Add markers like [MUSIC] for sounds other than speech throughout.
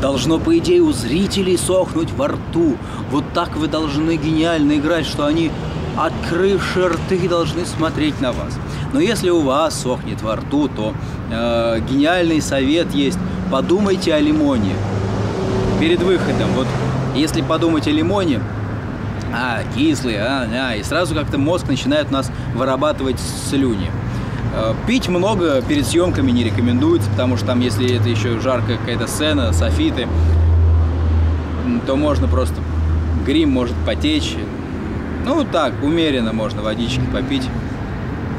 Должно, по идее, у зрителей сохнуть во рту. Вот так вы должны гениально играть, что они, открывши рты, должны смотреть на вас. Но если у вас сохнет во рту, то э, гениальный совет есть. Подумайте о лимоне перед выходом. Вот если подумать о лимоне, а, кислый, а, а, и сразу как-то мозг начинает у нас вырабатывать слюни. Э, пить много перед съемками не рекомендуется, потому что там, если это еще жаркая какая-то сцена, софиты, то можно просто грим может потечь. Ну так, умеренно можно водички попить.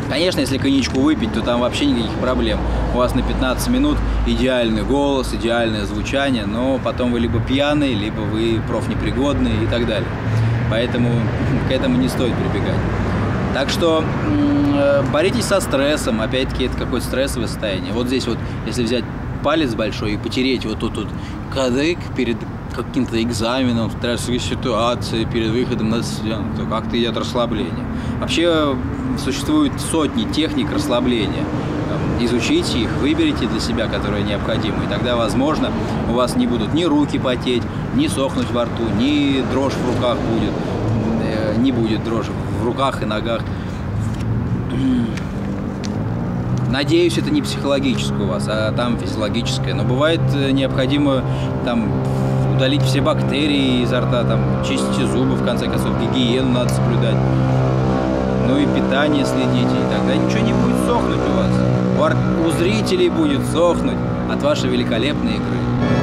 Конечно, если коньячку выпить, то там вообще никаких проблем. У вас на 15 минут идеальный голос, идеальное звучание, но потом вы либо пьяный, либо вы профнепригодный и так далее. Поэтому [LAUGHS] к этому не стоит прибегать. Так что э, боритесь со стрессом. Опять-таки, это какое-то стрессовое состояние. Вот здесь вот, если взять палец большой и потереть вот тут вот кадык перед каким-то экзаменом, стрессовой ситуации, перед выходом на сцену, то как-то идет расслабление. Вообще существует сотни техник расслабления. Изучите их, выберите для себя, которые необходимы, и тогда, возможно, у вас не будут ни руки потеть, ни сохнуть во рту, ни дрожь в руках будет, не будет дрожи в руках и ногах. Надеюсь, это не психологическое у вас, а там физиологическое. Но бывает э, необходимо там удалить все бактерии изо рта, там чистите зубы, в конце концов, гигиену надо соблюдать. Ну и питание следите, и тогда ничего не будет сохнуть у вас. У зрителей будет сохнуть от вашей великолепной игры.